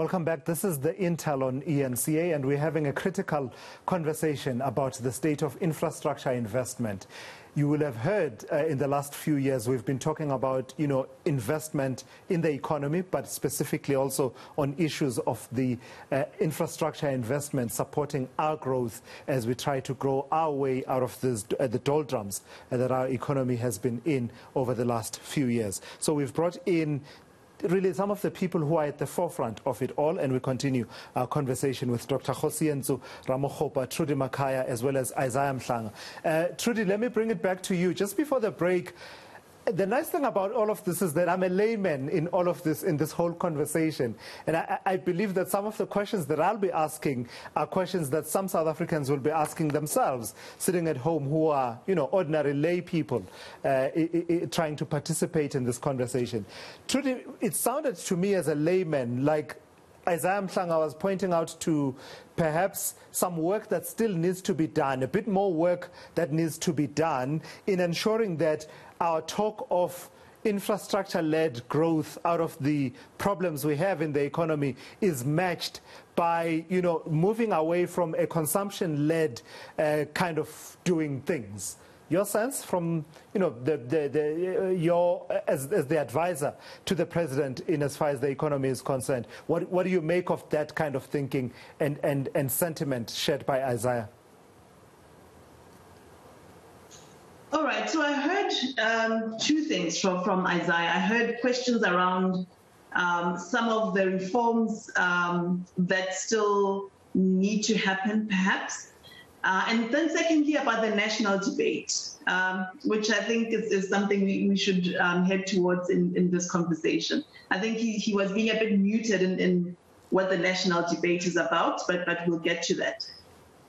Welcome back. This is the Intel on eNCA, and we're having a critical conversation about the state of infrastructure investment. You will have heard uh, in the last few years we've been talking about, you know, investment in the economy, but specifically also on issues of the uh, infrastructure investment supporting our growth as we try to grow our way out of this, uh, the doldrums that our economy has been in over the last few years. So we've brought in really some of the people who are at the forefront of it all, and we continue our conversation with Dr. Kgosientso Ramokgopa, Trudi Makhaya, as well as Isaiah Mhlanga. Uh, Trudy, let me bring it back to you. Just before the break, the nice thing about all of this is that I'm a layman in all of this, in this whole conversation. And I, I, believe that some of the questions that I'll be asking are questions that some South Africans will be asking themselves, sitting at home who are, you know, ordinary lay people uh, I, I, trying to participate in this conversation. Trudi, it sounded to me as a layman like Isaiah Mhlanga was pointing out to perhaps some work that still needs to be done, a bit more work that needs to be done in ensuring that our talk of infrastructure-led growth out of the problems we have in the economy is matched by, you know, moving away from a consumption-led uh, kind of doing things. Your sense from, you know, the, the, the, uh, your, as, as the advisor to the president in as far as the economy is concerned, what, what do you make of that kind of thinking and, and, and sentiment shared by Isaiah? All right, so I heard um, two things from, from Isaiah. I heard questions around um, some of the reforms um, that still need to happen, perhaps. Uh, and then secondly, about the national debate, um, which I think is, is something we, we should um, head towards in, in this conversation. I think he, he was being a bit muted in, in what the national debate is about, but, but we'll get to that.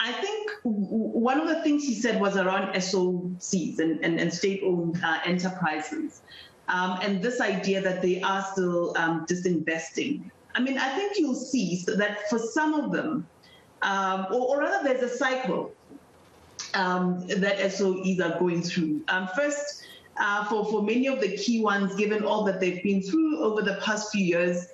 I think one of the things he said was around SOCs and, and, and state-owned uh, enterprises. Um, and this idea that they are still um, disinvesting. I mean, I think you'll see that for some of them, um, or, or, rather there's a cycle um, that SOEs are going through. Um, first, uh, for, for many of the key ones, given all that they've been through over the past few years,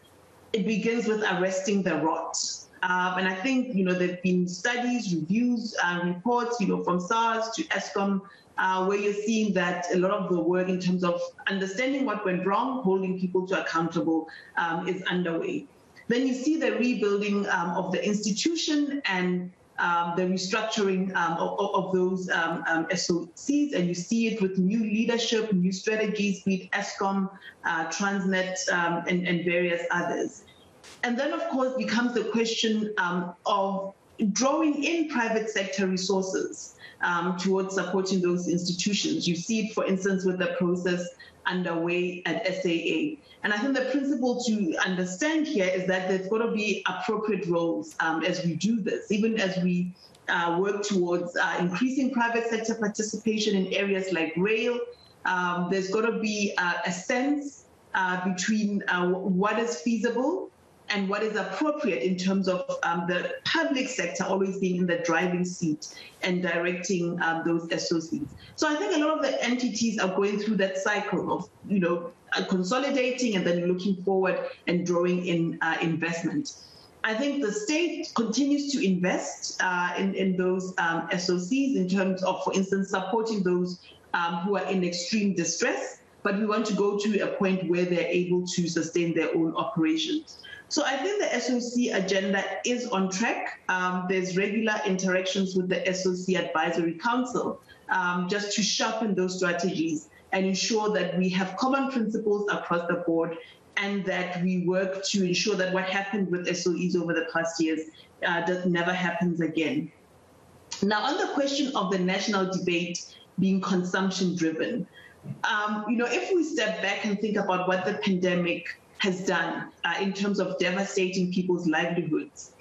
it begins with arresting the rot. Um, and I think, you know, there have been studies, reviews, uh, reports, you know, from SARS to Eskom, uh, where you're seeing that a lot of the work in terms of understanding what went wrong, holding people to accountable um, is underway. Then you see the rebuilding um, of the institution and um, the restructuring um, of, of, those um, um SOCs, and you see it with new leadership, new strategies, be it Eskom, uh, Transnet, um, and, and, various others. And then, of course, becomes the question um, of drawing in private sector resources um, towards supporting those institutions. You see it, for instance, with the process underway at SAA. And I think the principle to understand here is that there's got to be appropriate roles um, as we do this, even as we uh, work towards uh, increasing private sector participation in areas like rail. Um, there's got to be uh, a sense uh, between uh, what is feasible and what is appropriate in terms of um, the public sector always being in the driving seat and directing um, those SOCs. So I think a lot of the entities are going through that cycle of, you know, uh, consolidating and then looking forward and drawing in uh, investment. I think the state continues to invest uh, in, in those um, SOCs in terms of, for instance, supporting those um, who are in extreme distress, but we want to go to a point where they're able to sustain their own operations. So I think the SOC agenda is on track. Um, there's regular interactions with the SOC Advisory Council um, just to sharpen those strategies and ensure that we have common principles across the board and that we work to ensure that what happened with SOEs over the past years uh, does, never happens again. Now, on the question of the national debate being consumption driven, um, you know, if we step back and think about what the pandemic has done uh, in terms of devastating people's livelihoods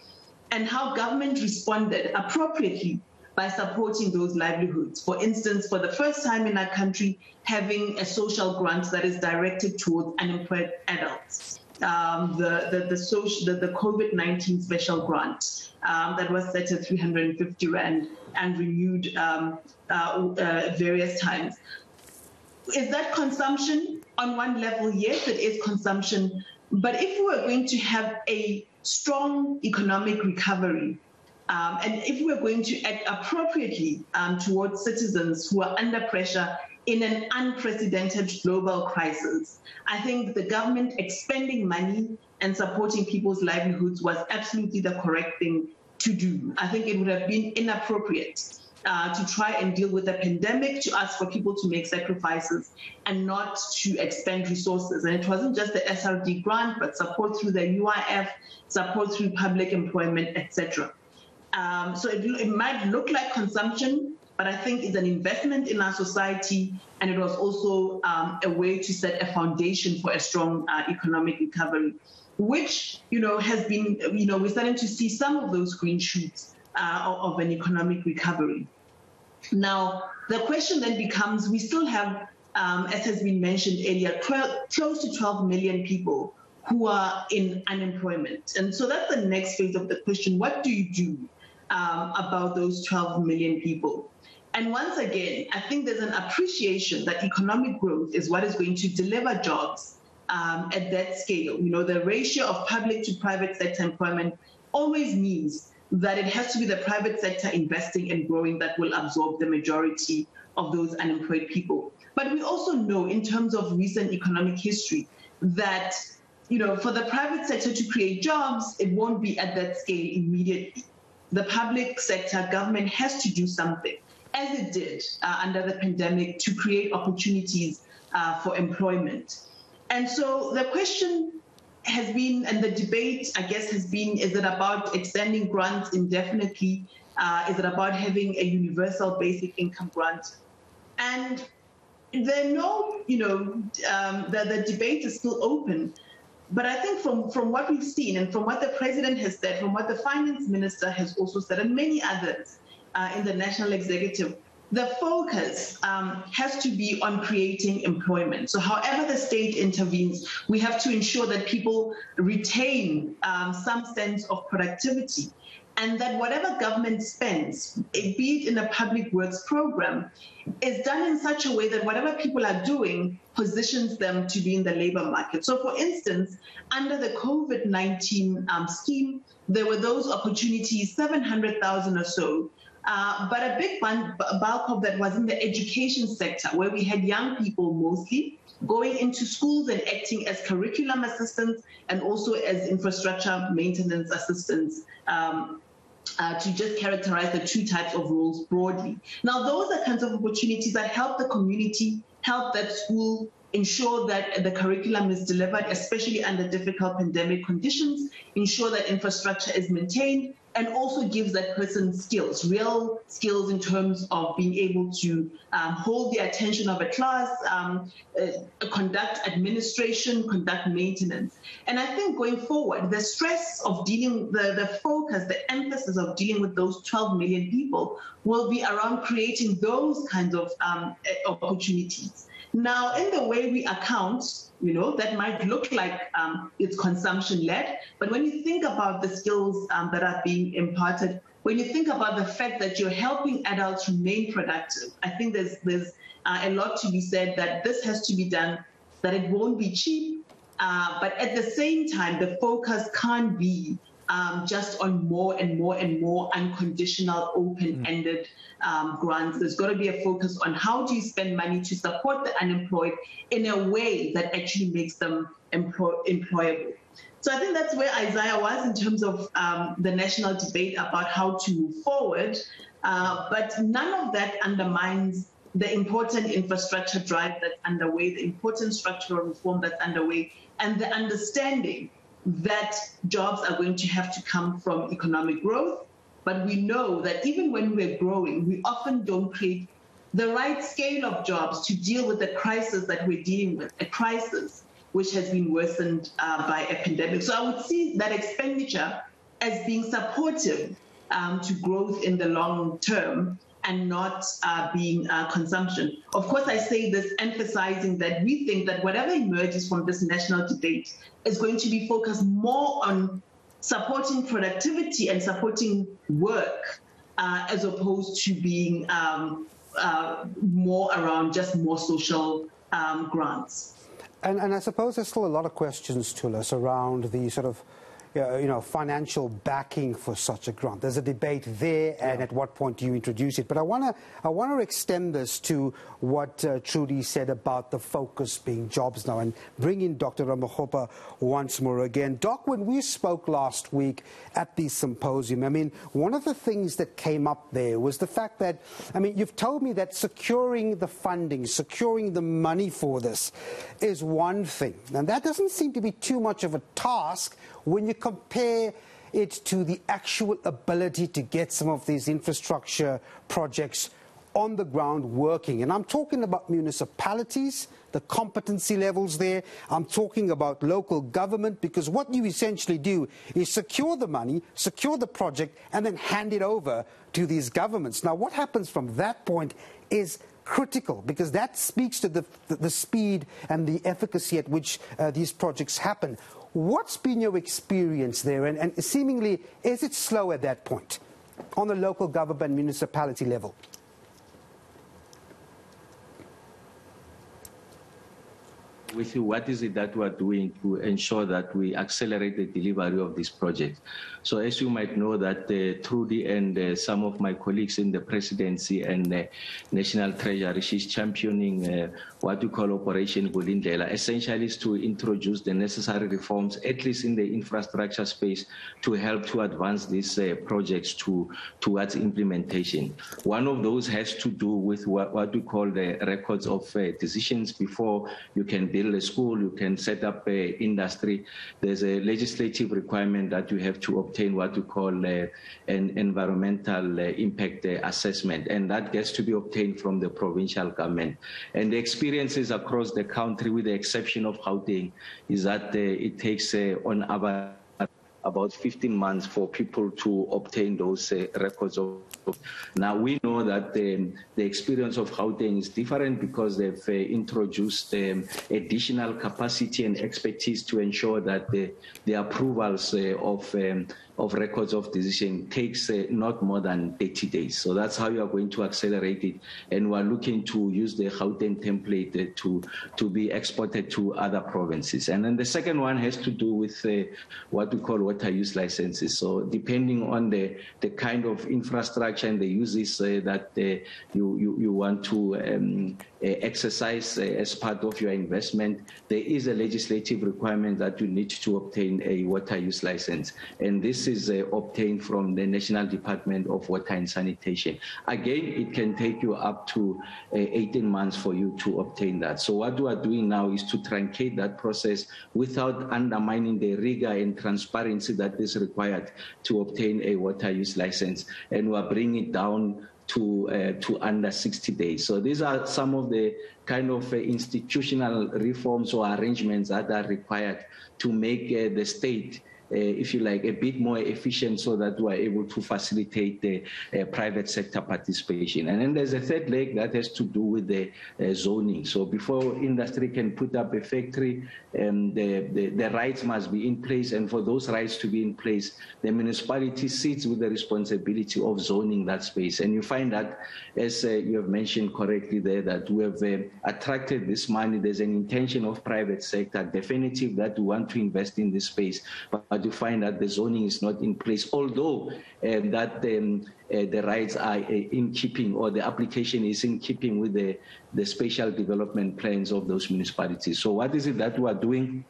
and how government responded appropriately by supporting those livelihoods. For instance, for the first time in our country, having a social grant that is directed towards unemployed adults. Um, the, the, the, social, the, the COVID-19 special grant um, that was set at 350 Rand and renewed um, uh, uh, various times. Is that consumption? On one level, yes, it is consumption But if we are going to have a strong economic recovery, um, and if we're going to act appropriately um, towards citizens who are under pressure in an unprecedented global crisis, I think the government expending money and supporting people's livelihoods was absolutely the correct thing to do. I think it would have been inappropriate uh, to try and deal with the pandemic, to ask for people to make sacrifices and not to expend resources. And it wasn't just the SRD grant, but support through the UIF, support through public employment, etc. Um, so it, it might look like consumption, but I think it's an investment in our society, and it was also um, a way to set a foundation for a strong uh, economic recovery, which you know has been you know we're starting to see some of those green shoots uh, of an economic recovery. Now the question then becomes: we still have, um, as has been mentioned earlier, 12, close to 12 million people who are in unemployment, and so that's the next phase of the question: what do you do? Um, about those 12 million people. And once again, I think there's an appreciation that economic growth is what is going to deliver jobs um, at that scale. You know, the ratio of public to private sector employment always means that it has to be the private sector investing and growing that will absorb the majority of those unemployed people. But we also know in terms of recent economic history that you know, for the private sector to create jobs, it won't be at that scale immediately. The public sector, government has to do something as it did uh, under the pandemic, to create opportunities uh, for employment. And so the question has been, and the debate, I guess, has been is it about extending grants indefinitely? Uh, is it about having a universal basic income grant? And there are no, you know, um, the, the debate is still open. But I think from, from what we've seen and from what the president has said, from what the finance minister has also said, and many others, uh, in the national executive, the focus um, has to be on creating employment. So, however the state intervenes, we have to ensure that people retain um, some sense of productivity and that whatever government spends, be it in a public works program, is done in such a way that whatever people are doing positions them to be in the labor market. So, for instance, under the COVID 19 um, scheme, there were those opportunities, 700,000 or so, uh, but a big one, bulk of that was in the education sector, where we had young people mostly going into schools and acting as curriculum assistants and also as infrastructure maintenance assistants. Um, uh, to just characterize the two types of roles broadly. Now, those are kinds of opportunities that help the community, help that school ensure that the curriculum is delivered, especially under difficult pandemic conditions, ensure that infrastructure is maintained, and also gives that person skills, real skills in terms of being able to um, hold the attention of a class, um, uh, conduct administration, conduct maintenance. And I think going forward, the stress of dealing, the, the focus, the emphasis of dealing with those 12 million people will be around creating those kinds of um, opportunities. Now, in the way we account, you know, that might look like um, it's consumption led, but when you think about the skills um, that are being imparted, when you think about the fact that you're helping adults remain productive, I think there's there's uh, a lot to be said that this has to be done, that it won't be cheap, uh, but at the same time, the focus can't be um, just on more and more and more unconditional, open-ended um, grants. There's got to be a focus on how do you spend money to support the unemployed in a way that actually makes them employ- employable. So I think that's where Isaiah was in terms of um, the national debate about how to move forward. Uh, but none of that undermines the important infrastructure drive that's underway, the important structural reform that's underway, and the understanding that jobs are going to have to come from economic growth. But we know that even when we're growing, we often don't create the right scale of jobs to deal with the crisis that we're dealing with, a crisis which has been worsened uh, by a pandemic. So I would see that expenditure as being supportive um, to growth in the long term and not uh, being uh, consumption. Of course, I say this emphasizing that we think that whatever emerges from this national debate is going to be focused more on supporting productivity and supporting work uh, as opposed to being um, uh, more around just more social um, grants. And, and I suppose there's still a lot of questions, Thulas, around the sort of you know, financial backing for such a grant. There's a debate there, and at what point do you introduce it? But I want to I want to extend this to what uh, Trudi said about the focus being jobs now, and bring in Dr. Ramokgopa once more again. Doc, when we spoke last week at the symposium, I mean, one of the things that came up there was the fact that, I mean, you've told me that securing the funding, securing the money for this, is one thing, and that doesn't seem to be too much of a task when you compare it to the actual ability to get some of these infrastructure projects on the ground working. And I'm talking about municipalities, the competency levels there. I'm talking about local government because what you essentially do is secure the money, secure the project, and then hand it over to these governments. Now, what happens from that point is critical because that speaks to the, the, the speed and the efficacy at which uh, these projects happen. What's been your experience there? And, and seemingly, is it slow at that point on the local government municipality level? With you, what is it that we are doing to ensure that we accelerate the delivery of this project? So as you might know that uh, Trudy and uh, some of my colleagues in the presidency and uh, national treasury, she's championing uh, what we call Operation Vulindlela, essentially is to introduce the necessary reforms, at least in the infrastructure space, to help to advance these uh, projects to towards implementation. One of those has to do with what, what we call the records of uh, decisions before you can build a school, you can set up a industry. There's a legislative requirement that you have to obtain what we call uh, an environmental uh, impact uh, assessment, and that gets to be obtained from the provincial government. And the experience experiences across the country, with the exception of Gauteng, is that it takes on average about 15 months for people to obtain those uh, records of. Now we know that um, the experience of Gauteng is different because they've uh, introduced um, additional capacity and expertise to ensure that the, the approvals uh, of um, of records of decision takes uh, not more than 30 days. So that's how you are going to accelerate it. And we're looking to use the Gauteng template uh, to, to be exported to other provinces. And then the second one has to do with uh, what we call water use licenses. So depending on the, the kind of infrastructure and the uses uh, that uh, you, you, you, want to um, uh, exercise as part of your investment, there is a legislative requirement that you need to obtain a water use license. And this this is uh, obtained from the National Department of Water and Sanitation. Again, it can take you up to uh, 18 months for you to obtain that. So what we are doing now is to truncate that process without undermining the rigor and transparency that is required to obtain a water use license. And we are bringing it down to uh, to under 60 days. So these are some of the kind of uh, institutional reforms or arrangements that are required to make uh, the state if you like, a bit more efficient so that we're able to facilitate the uh, private sector participation. And then there's a third leg that has to do with the uh, zoning. So before industry can put up a factory, um, the, the, the, rights must be in place. And for those rights to be in place, the municipality sits with the responsibility of zoning that space. And you find that, as uh, you have mentioned correctly there, that we have uh, attracted this money. There's an intention of private sector, definitive that we want to invest in this space. But, but you find that the zoning is not in place, although um, that um, uh, the rights are uh, in keeping or the application is in keeping with the, the spatial development plans of those municipalities. So what is it that we are doing?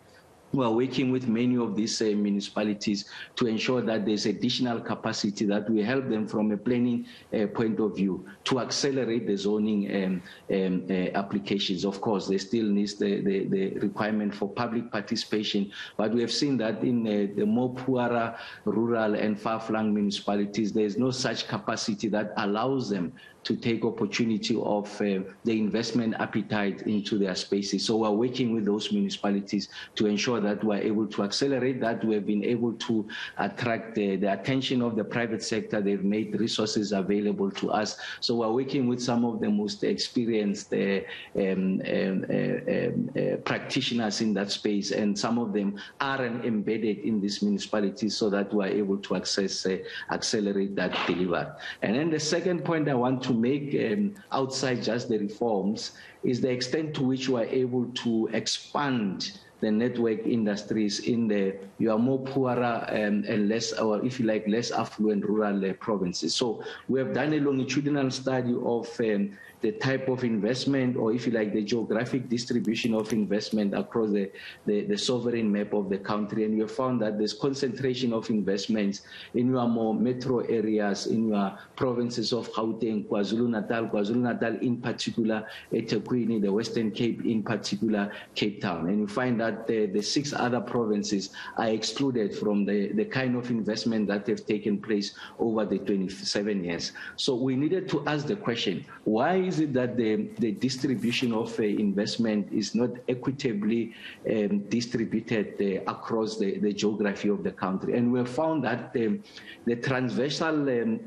We are working with many of these uh, municipalities to ensure that there's additional capacity that we help them from a planning uh, point of view to accelerate the zoning um, um, uh, applications. Of course, there still needs the, the, the, requirement for public participation, but we have seen that in uh, the more poorer, rural and far-flung municipalities, there is no such capacity that allows them to take opportunity of uh, the investment appetite into their spaces. So we're working with those municipalities to ensure that we're able to accelerate that. We have been able to attract the, the attention of the private sector. They've made resources available to us. So we're working with some of the most experienced uh, um, um, uh, um, uh, practitioners in that space, and some of them are embedded in these municipalities so that we're able to access, uh, accelerate that delivery. And then the second point I want to to make um, outside just the reforms is the extent to which we are able to expand the network industries in the your more poorer um, and less, or if you like, less affluent rural uh, provinces. So we have done a longitudinal study of um, the type of investment, or if you like, the geographic distribution of investment across the, the, the sovereign map of the country. And we found that there's concentration of investments in your more metro areas, in your provinces of Gauteng, KwaZulu-Natal, KwaZulu-Natal in particular, eThekwini, the Western Cape in particular, Cape Town. And you find that the, the six other provinces are excluded from the, the kind of investment that have taken place over the 27 years. So we needed to ask the question, why is it that the, the distribution of uh, investment is not equitably um, distributed uh, across the, the geography of the country? And we have found that um, the transversal um,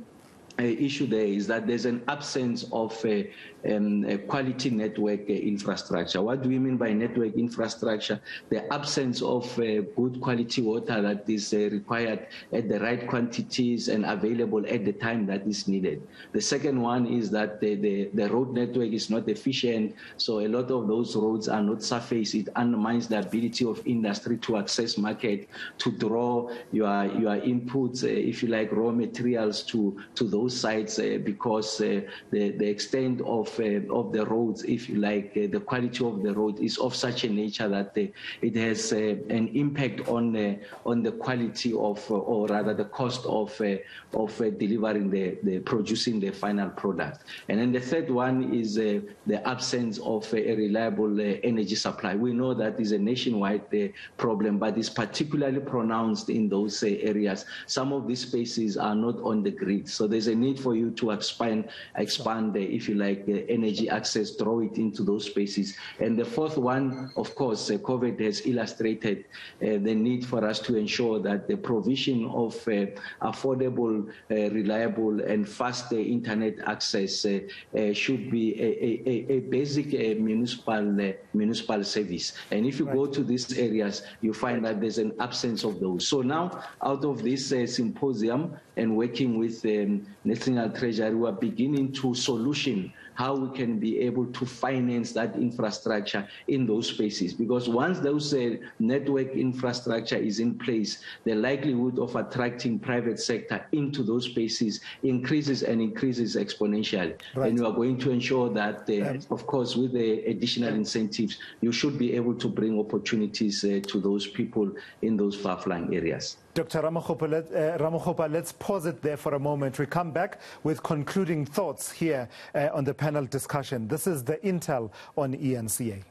uh, issue there is that there's an absence of uh, um, quality network uh, infrastructure. What do we mean by network infrastructure? The absence of uh, good quality water that is uh, required at the right quantities and available at the time that is needed. The second one is that the, the, the road network is not efficient, so a lot of those roads are not surface. It undermines the ability of industry to access market, to draw your, your inputs, uh, if you like, raw materials to, to those sites uh, because the, the extent of uh, Uh, of the roads, if you like, uh, the quality of the road is of such a nature that uh, it has uh, an impact on uh, on the quality of, or rather, the cost of of delivering the, the producing the final product. And then the third one is the absence of a reliable energy supply. We know that is a nationwide problem, but it's particularly pronounced in those areas. Some of these spaces are not on the grid, so there's a need for you to expand, expand, if you like, energy access, draw it into those spaces. And the fourth one, of course, uh, COVID has illustrated uh, the need for us to ensure that the provision of uh, affordable, reliable, and fast internet access should be a, a, a basic municipal municipal service. And if you right. go to these areas, you find that there's an absence of those. So now, out of this symposium and working with um, National Treasury, we are beginning to solution how we can be able to finance that infrastructure in those spaces. Because once those uh, network infrastructure is in place, the likelihood of attracting private sector into those spaces increases and increases exponentially. Right. And we are going to ensure that, uh, um, of course, with the additional incentives, you should be able to bring opportunities uh, to those people in those far-flung areas. Dr. Ramokgopa, let, uh, let's pause it there for a moment. We come back with concluding thoughts here uh, on the panel discussion. This is the Intel on eNCA.